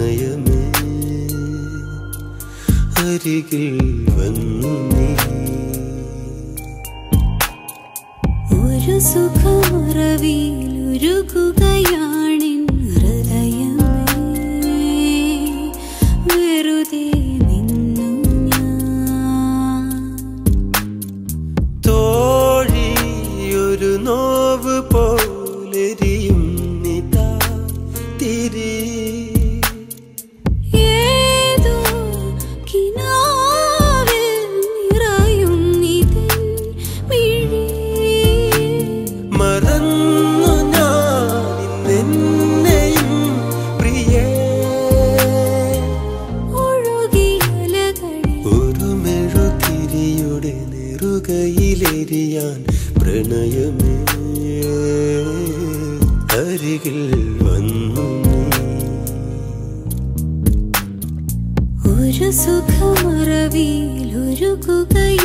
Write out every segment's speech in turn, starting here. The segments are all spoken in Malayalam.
പ്രണയമേ അരികിൽ വന്നു നീ. ഒരു സുഖമറവിയിൽ ഉരുകുകയാണ് നെറുകയിലെരിയാൻ പ്രണയമേ. അരികിൽ വന്നു ഒരു സുഖമറവിയിൽ ഒരു കുകയിൽ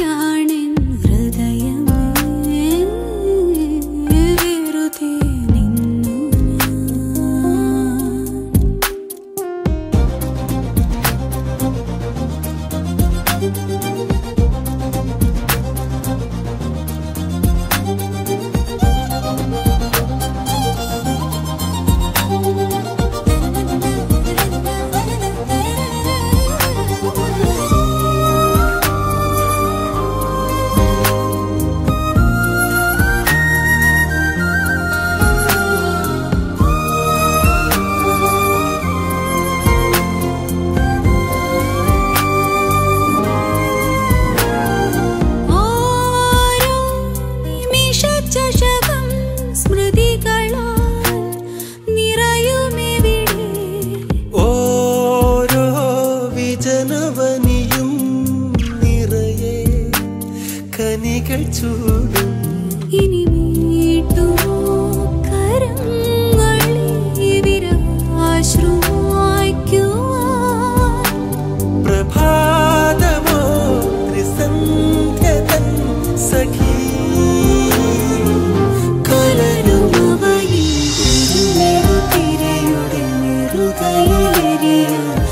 değilim